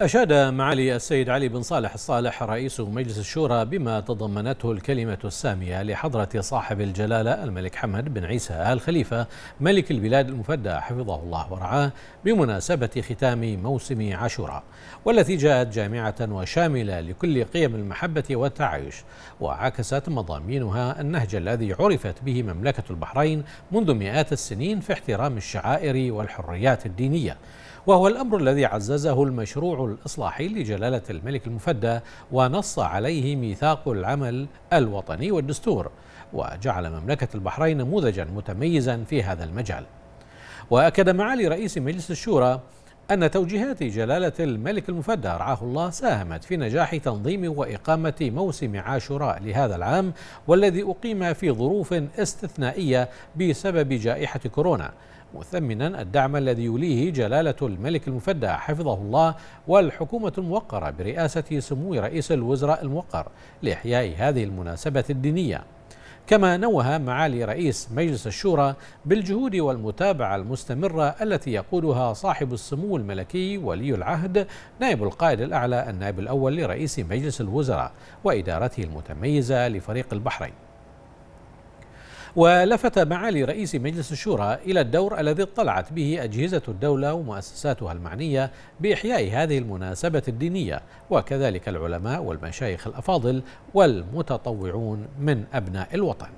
أشاد معالي السيد علي بن صالح الصالح رئيس مجلس الشورى بما تضمنته الكلمة السامية لحضرة صاحب الجلالة الملك حمد بن عيسى آل خليفة ملك البلاد المفدى حفظه الله ورعاه بمناسبة ختام موسم عاشوراء والتي جاءت جامعة وشاملة لكل قيم المحبة والتعايش. وعكست مضامينها النهج الذي عرفت به مملكة البحرين منذ مئات السنين في احترام الشعائر والحريات الدينية. وهو الأمر الذي عززه المشروع الإصلاحي لجلالة الملك المفدى ونص عليه ميثاق العمل الوطني والدستور وجعل مملكة البحرين نموذجا متميزا في هذا المجال. وأكد معالي رئيس مجلس الشورى أن توجيهات جلالة الملك المفدى رعاه الله ساهمت في نجاح تنظيم وإقامة موسم عاشوراء لهذا العام والذي أقيم في ظروف استثنائية بسبب جائحة كورونا مثمنا الدعم الذي يوليه جلالة الملك المفدى حفظه الله والحكومة الموقرة برئاسة سمو رئيس الوزراء الموقر لإحياء هذه المناسبة الدينية. كما نوه معالي رئيس مجلس الشورى بالجهود والمتابعة المستمرة التي يقودها صاحب السمو الملكي ولي العهد نائب القائد الأعلى النائب الأول لرئيس مجلس الوزراء وإدارته المتميزة لفريق البحرين. ولفت معالي رئيس مجلس الشورى إلى الدور الذي اطلعت به أجهزة الدولة ومؤسساتها المعنية بإحياء هذه المناسبة الدينية وكذلك العلماء والمشايخ الأفاضل والمتطوعون من أبناء الوطن.